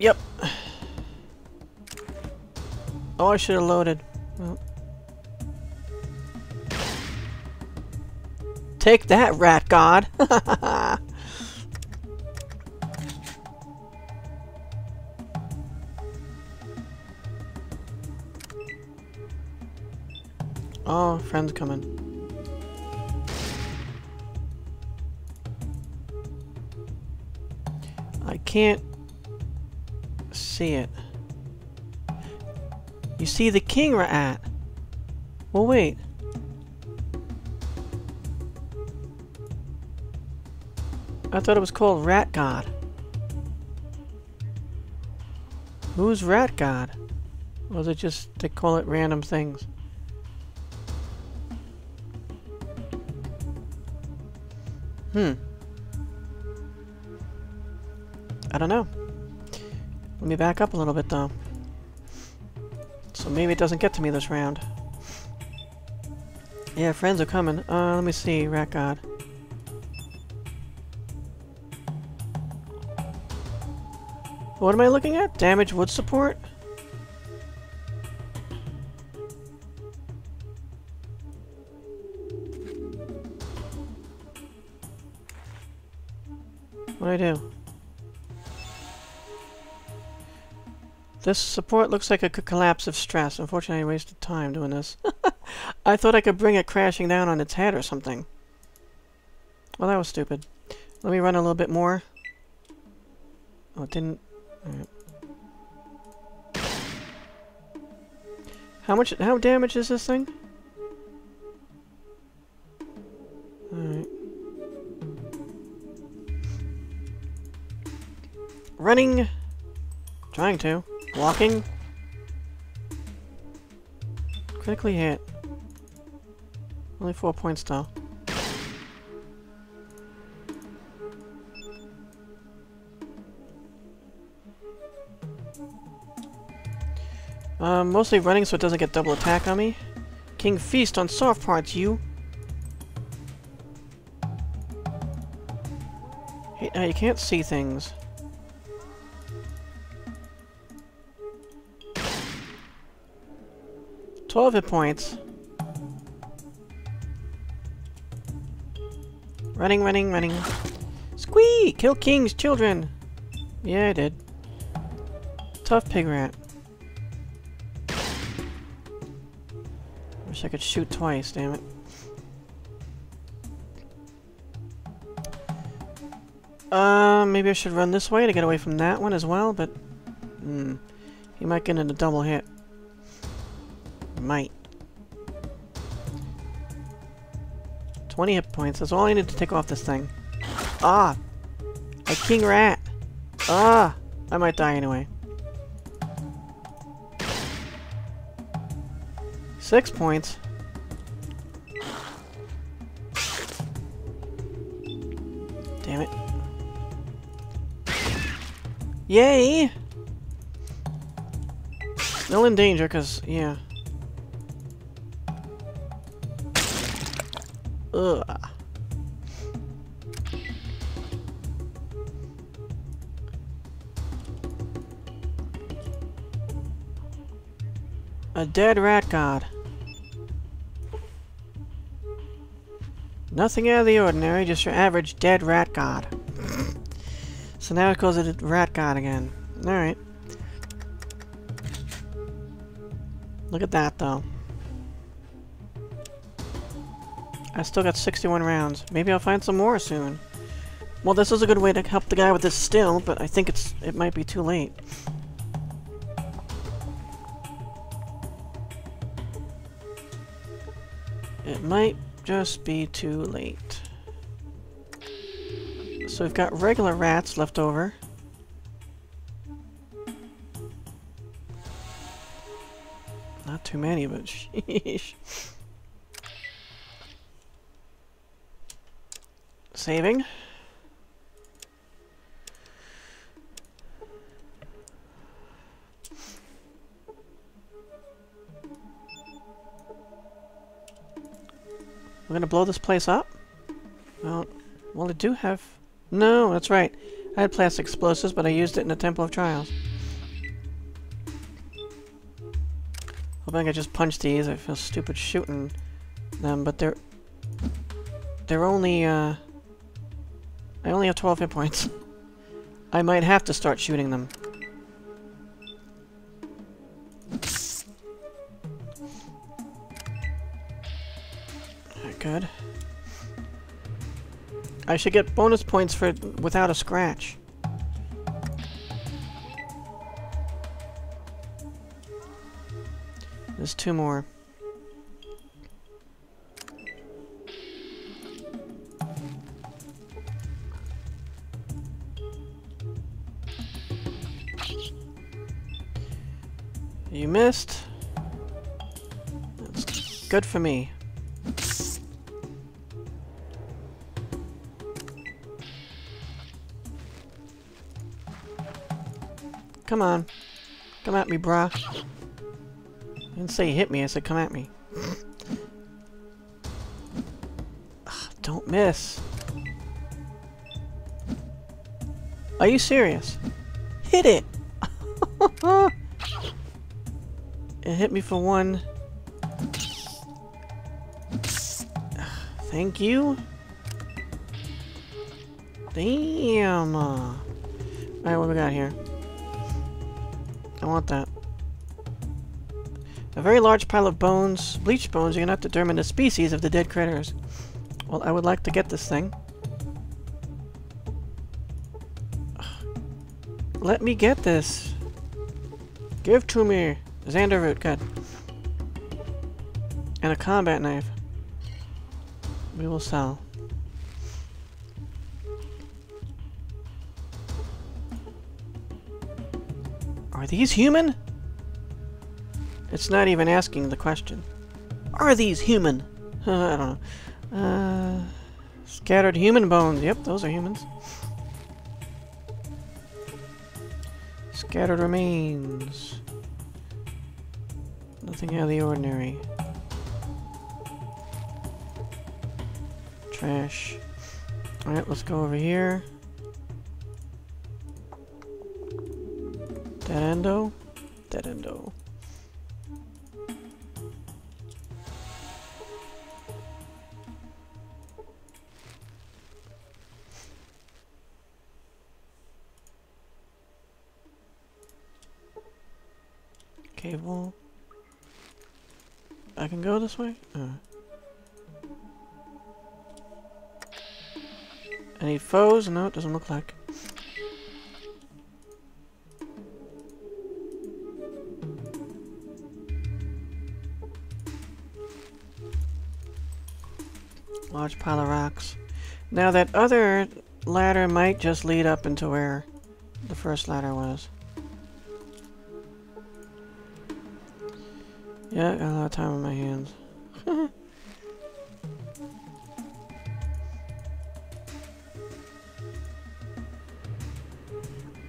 Yep. Oh, I should have loaded. Well. Take that, rat god! oh, friend's coming. I can't see it. You see the king rat. Well, wait. I thought it was called Rat God. Who's Rat God? Is it just they call it random things? Hmm. I don't know. Let me back up a little bit though. So maybe it doesn't get to me this round. Yeah, friends are coming. Uh, let me see, Rat God. What am I looking at? Damage wood support? What do I do? This support looks like it could collapse of stress. Unfortunately, I wasted time doing this. I thought I could bring it crashing down on its head or something. Well, that was stupid. Let me run a little bit more. Oh, it didn't... Right. How much... How damaged is this thing? Alright. Running! Trying to. Walking. Critically hit. Only four points though. Um, mostly running so it doesn't get double attack on me. King Feast on soft parts, you! Hey, now you can't see things. 12 hit points. Running, running, running. Squee! Kill kings, children! Yeah, I did. Tough pig rat. Wish I could shoot twice, damn it. Uh, maybe I should run this way to get away from that one as well, but... Hmm. He might get in a double hit. Might. 20 hit points. That's all I need to take off this thing. Ah! A king rat! Ah! I might die anyway. Six points. Damn it. Yay! Still in danger, because, yeah. Ugh. A dead rat god. Nothing out of the ordinary, just your average dead rat god. so now it calls it a rat god again. Alright. Look at that, though. I still got 61 rounds. Maybe I'll find some more soon. Well, this is a good way to help the guy with this still, but I think it's it might be too late. It might just be too late. So we've got regular rats left over. Not too many, but sheesh. Saving. We're gonna blow this place up? Well, well, I do have... No, that's right. I had plastic explosives, but I used it in the Temple of Trials. Hoping I just punch these. I feel stupid shooting them, but they're... They're only, uh... I only have 12 hit points. I might have to start shooting them. Good. I should get bonus points for without a scratch. There's two more. That's good for me. Come on. Come at me, brah. I didn't say hit me, I said come at me. Don't miss. Are you serious? Hit it! it hit me for one. Thank you. Damn. Alright, what we got here? I want that. A very large pile of bones, bleached bones, you're gonna have to determine the species of the dead critters. Well, I would like to get this thing. Let me get this. Give to me. Xander root, good. And a combat knife. We will sell. Are these human? It's not even asking the question. Are these human? I don't know. Uh, scattered human bones. Yep, those are humans. Scattered remains. Nothing out of the ordinary. Trash. Alright, let's go over here. Dead endo? Dead endo. Cable. I can go this way? Uh. Any foes? No, it doesn't look like. Large pile of rocks. Now that other ladder might just lead up into where the first ladder was. Yeah, got a lot of time on my hands.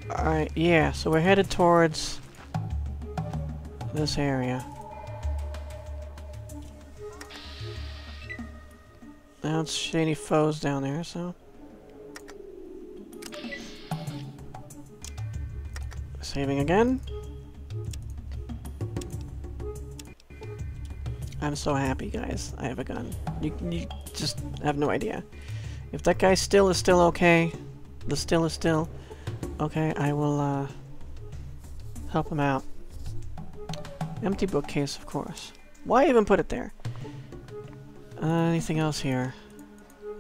Alright, yeah, so we're headed towards this area. I don't see any foes down there, so... Saving again. I'm so happy, guys. I have a gun. You, you just have no idea. If that guy still is still okay, the still is still okay, I will, uh, help him out. Empty bookcase, of course. Why even put it there? Uh, anything else here?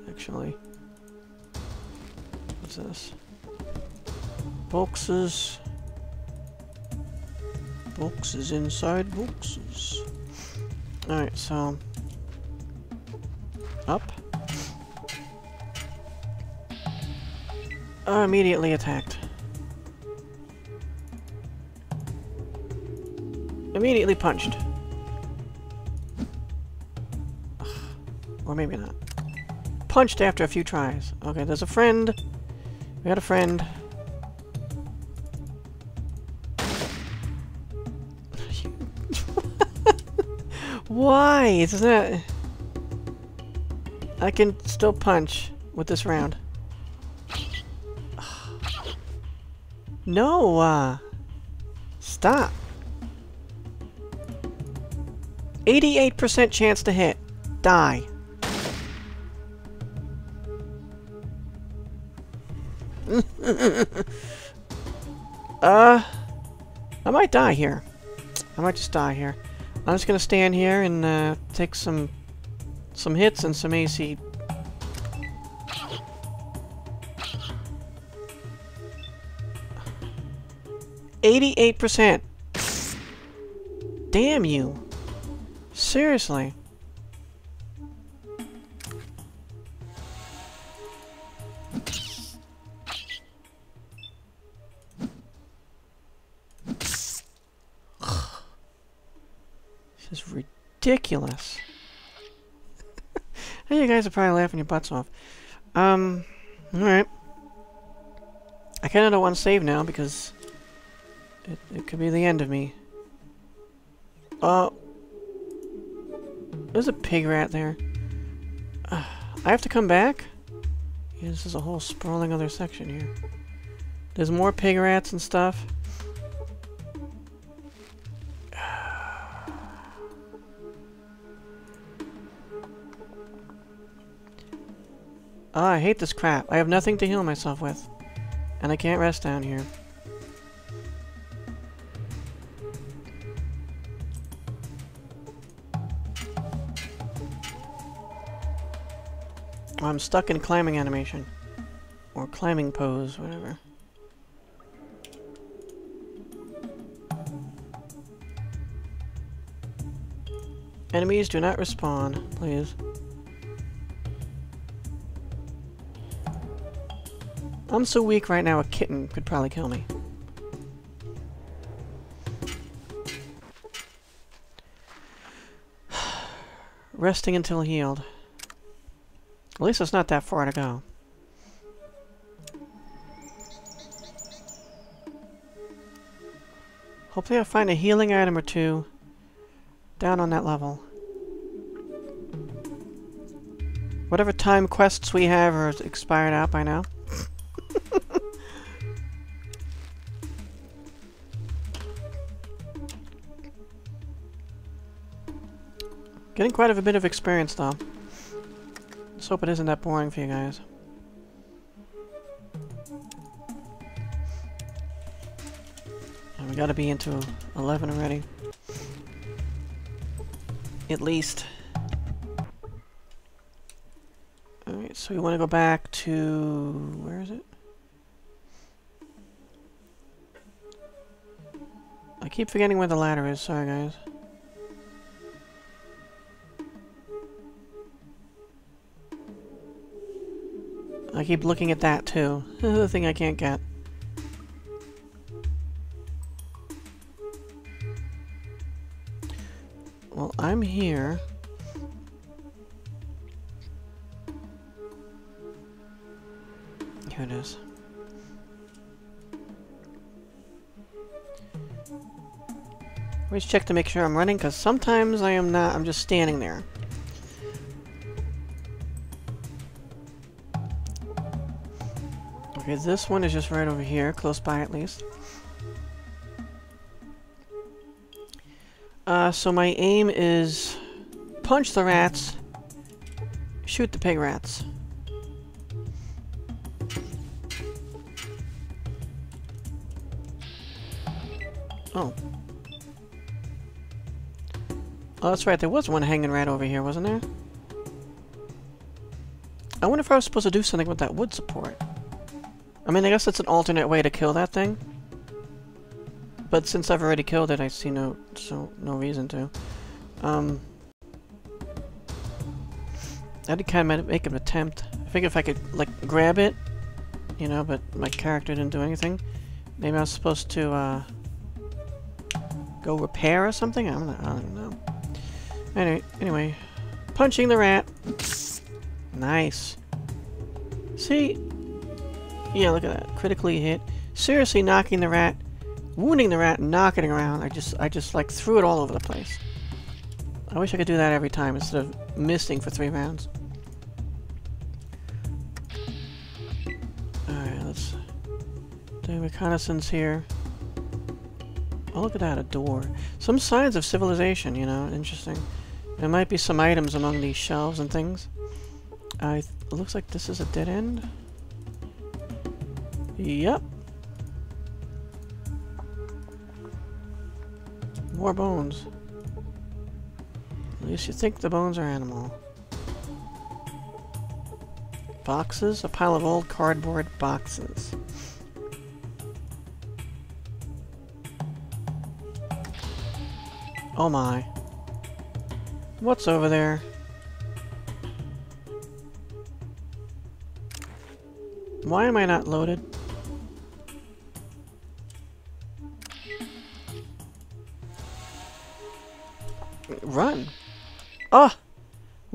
Actually. What's this? Boxes. Boxes inside boxes. Alright, so... Up. Uh, immediately attacked. Immediately punched. Or maybe not. Punched after a few tries. Okay, there's a friend. We got a friend. Why? Is that... I can still punch with this round. No! Uh, stop! 88% chance to hit. Die. uh, I might die here. I might just die here. I'm just gonna stand here and uh, take some some hits and some AC. Eighty-eight percent. Damn you. Seriously. Ridiculous. you guys are probably laughing your butts off. Um, alright. I kinda don't want to save now because it, it could be the end of me. Uh, there's a pig rat there. Uh, I have to come back? Yeah, this is a whole sprawling other section here. There's more pig rats and stuff. Ah, I hate this crap. I have nothing to heal myself with. And I can't rest down here. I'm stuck in climbing animation. Or climbing pose, whatever. Enemies do not respawn, please. I'm so weak right now a kitten could probably kill me. Resting until healed. At least it's not that far to go. Hopefully I'll find a healing item or two down on that level. Whatever time quests we have are expired out by now. Getting quite a bit of experience though. Let's hope it isn't that boring for you guys. And we gotta be into 11 already. At least. Alright, so we want to go back to... where is it? I keep forgetting where the ladder is, sorry guys. I keep looking at that too. the thing I can't get. Well, I'm here. Here it is. Always check to make sure I'm running, because sometimes I am not. I'm just standing there. Okay, this one is just right over here, close by at least. Uh, so my aim is punch the rats, shoot the pig rats. Oh. Oh, that's right, there was one hanging right over here, wasn't there? I wonder if I was supposed to do something with that wood support. I mean, I guess it's an alternate way to kill that thing. But since I've already killed it, I see no so no reason to. Um, I did kind of make an attempt. I think if I could like grab it, you know, but my character didn't do anything. Maybe I was supposed to uh, go repair or something. I don't, I don't know. Anyway, anyway, punching the rat. Nice. See, yeah, look at that. Critically hit. Seriously knocking the rat, wounding the rat, and knocking it around. I just, I just like threw it all over the place. I wish I could do that every time instead of missing for three rounds. Alright, let's do reconnaissance here. Oh, look at that, a door. Some signs of civilization, you know, interesting. There might be some items among these shelves and things. I looks like this is a dead end. Yep. More bones. At least you think the bones are animal. Boxes? A pile of old cardboard boxes. Oh my. What's over there? Why am I not loaded?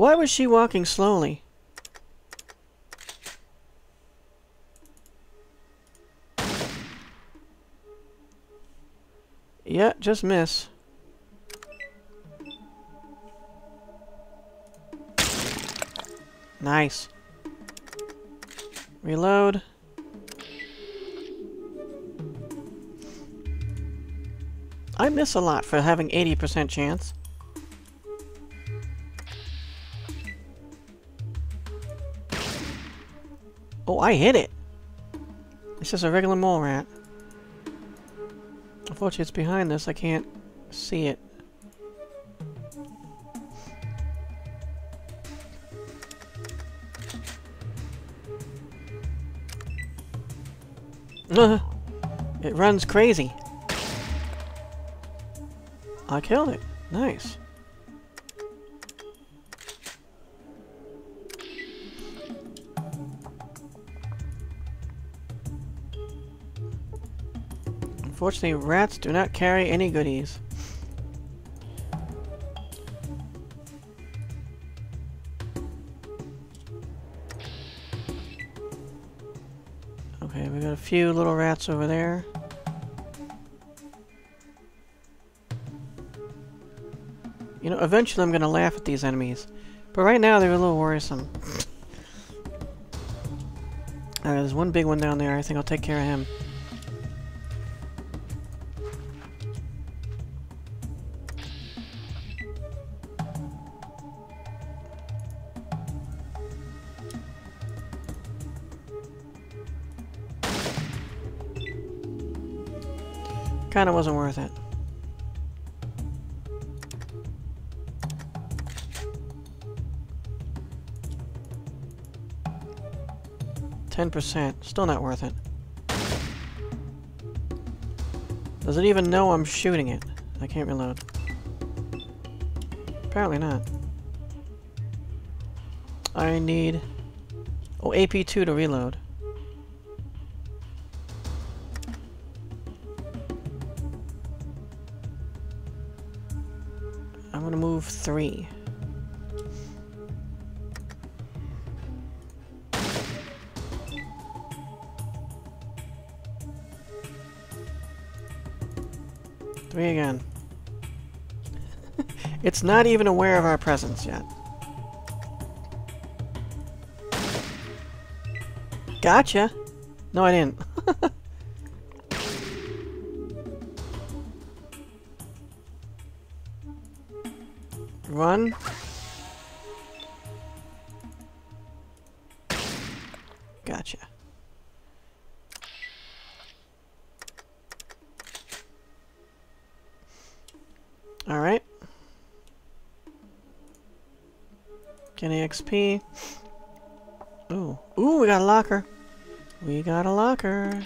Why was she walking slowly? Yeah, just miss. Nice. Reload. I miss a lot for having 80% chance. Oh, I hit it! It's just a regular mole rat. Unfortunately, it's behind this. I can't see it. Uh-huh. it runs crazy. I killed it. Nice. Unfortunately, rats do not carry any goodies. Okay, we got a few little rats over there. You know, eventually I'm gonna laugh at these enemies. But right now they're a little worrisome. Alright, there's one big one down there. I think I'll take care of him. Kinda wasn't worth it. Ten percent. Still not worth it. Does it even know I'm shooting it? I can't reload. Apparently not. I need... Oh, AP2 to reload. Three. Three again. it's not even aware of our presence yet. Gotcha! No, I didn't. Gotcha. Alright. Getting XP. Ooh. Ooh, we got a locker. We got a locker.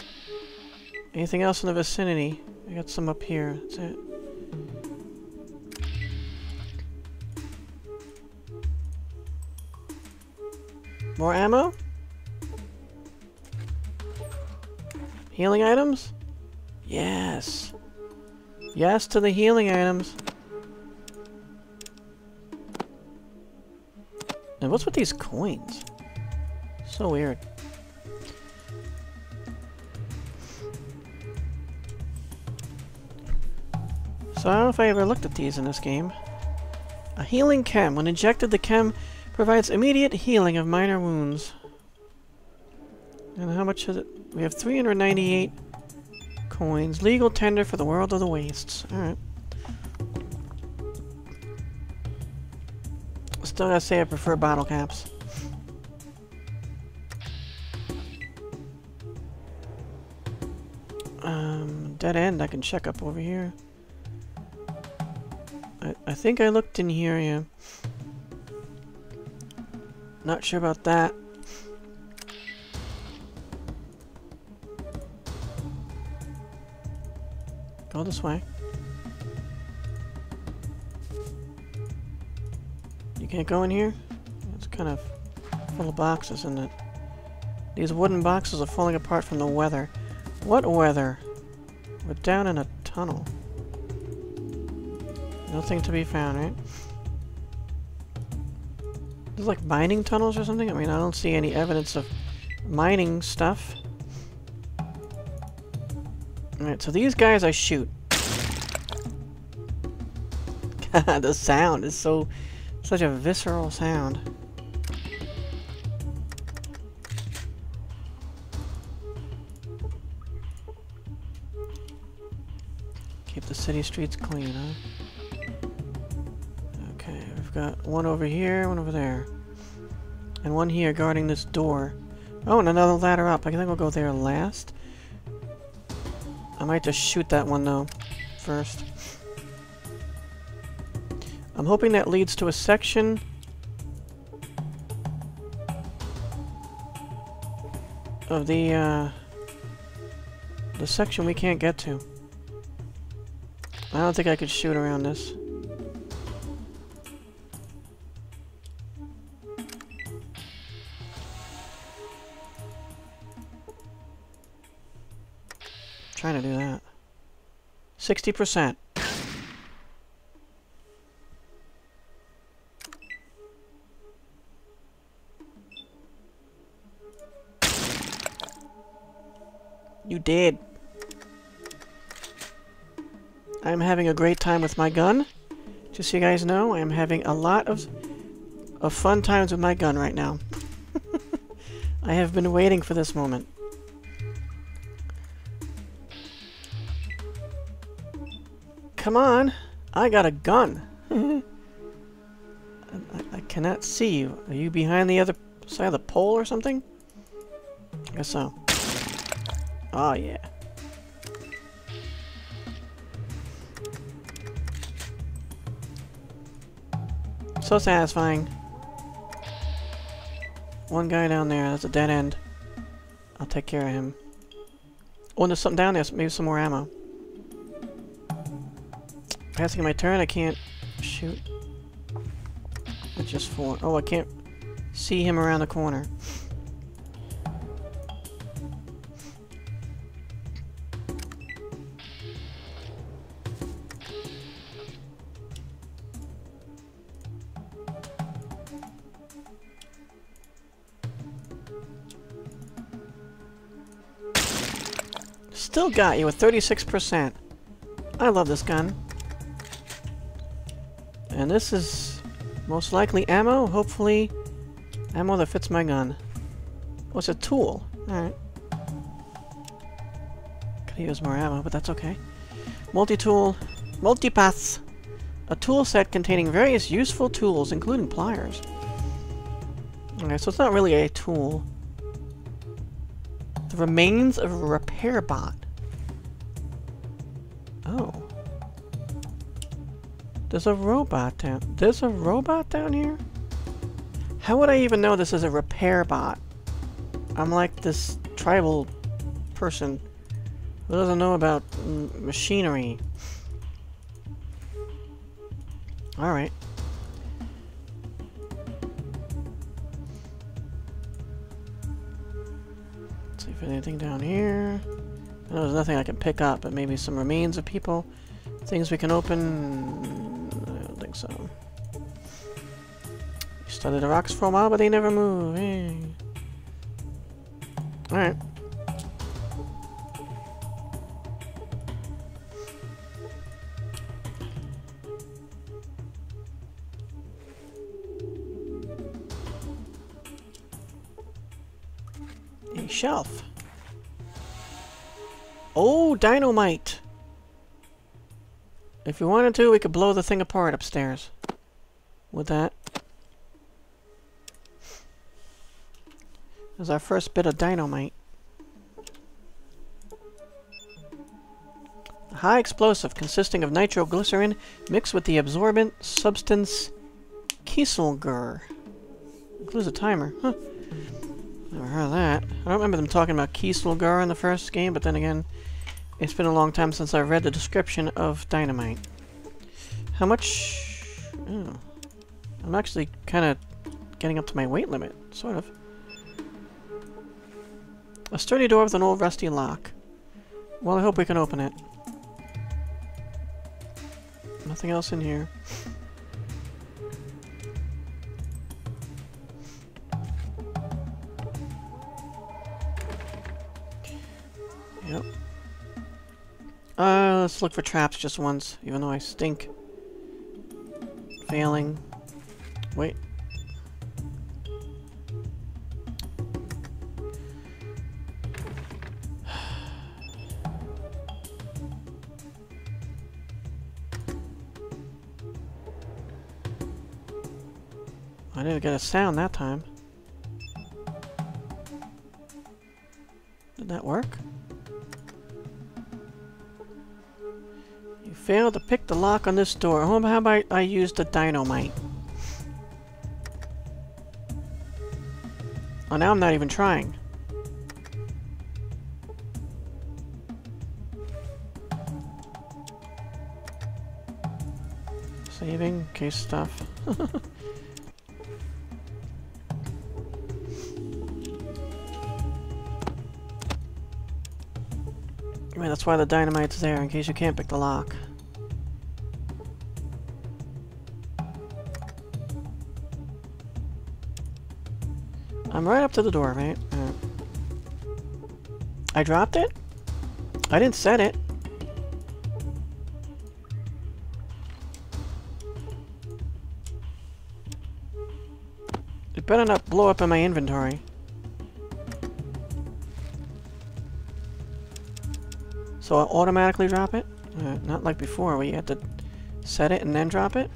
Anything else in the vicinity? I got some up here. That's it. More ammo? Healing items? Yes. Yes to the healing items. And what's with these coins? So weird. So I don't know if I ever looked at these in this game. A healing chem. When injected, the chem Provides immediate healing of minor wounds. And how much is it? We have 398 coins. Legal tender for the world of the wastes. Alright. Still gotta say I prefer bottle caps. Um, dead end, I can check up over here. I, I think I looked in here, yeah. Not sure about that. Go this way. You can't go in here? It's kind of full of boxes, isn't it? These wooden boxes are falling apart from the weather. What weather? We're down in a tunnel. Nothing to be found, right? There's like mining tunnels or something? I mean, I don't see any evidence of mining stuff. Alright, so these guys I shoot. God, the sound is so... such a visceral sound. Keep the city streets clean, huh? We've got one over here, one over there. And one here guarding this door. Oh, and another ladder up. I think we'll go there last. I might just shoot that one, though, first. I'm hoping that leads to a section... of the, uh... the section we can't get to. I don't think I could shoot around this. To do that. 60%. You did. I'm having a great time with my gun. Just so you guys know, I am having a lot of, of fun times with my gun right now. I have been waiting for this moment. Come on! I got a gun! I, I, cannot see you. Are you behind the other side of the pole or something? I guess so. Oh, yeah. So satisfying. One guy down there, that's a dead end. I'll take care of him. Oh, and there's something down there, maybe some more ammo passing my turn, I can't shoot. It's just four. Oh, I can't see him around the corner. Still got you with 36%. I love this gun. And this is most likely ammo, hopefully ammo that fits my gun. Oh, it's a tool. Alright. Could use more ammo, but that's okay. Multi-tool. Multipaths. A tool set containing various useful tools, including pliers. Okay, so it's not really a tool. The remains of a repair bot. There's a robot down... There's a robot down here? How would I even know this is a repair bot? I'm like this tribal person who doesn't know about machinery. Alright. see if anything down here. I know there's nothing I can pick up, but maybe some remains of people. Things we can open think so. You study the rocks for a while, but they never move. Alright. A shelf. Oh, dynamite! If we wanted to, we could blow the thing apart upstairs. With that. Our first bit of dynamite. A high explosive consisting of nitroglycerin mixed with the absorbent substance Kieselgur. Includes a timer. Huh. Never heard of that. I don't remember them talking about Kieselgur in the first game, but then again, it's been a long time since I read the description of dynamite. How much... Oh. I'm actually kind of getting up to my weight limit, sort of. A sturdy door with an old rusty lock. Well, I hope we can open it. Nothing else in here. Yep. Uh, let's look for traps just once, even though I stink. Failing. Wait. I didn't get a sound that time. Did that work? Failed to pick the lock on this door. How about I use the dynamite? Oh, now I'm not even trying. Saving case stuff. I mean, that's why the dynamite's there, in case you can't pick the lock. I'm right up to the door, mate. Uh, I dropped it? I didn't set it. It better not blow up in my inventory. So I'll automatically drop it? Uh, not like before where you had to set it and then drop it?